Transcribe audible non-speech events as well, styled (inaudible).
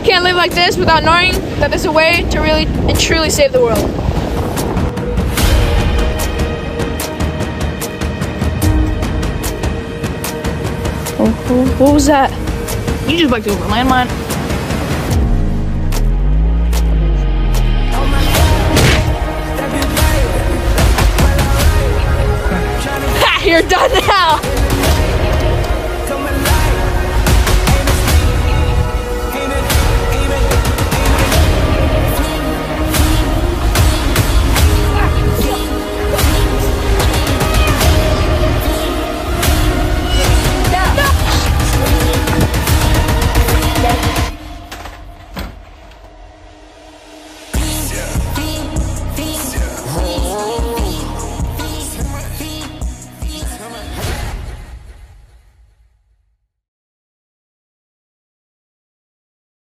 I can't live like this without knowing that there's a way to really and truly save the world. Oh, what was that? You just biked over a landmine. (laughs) You're done now.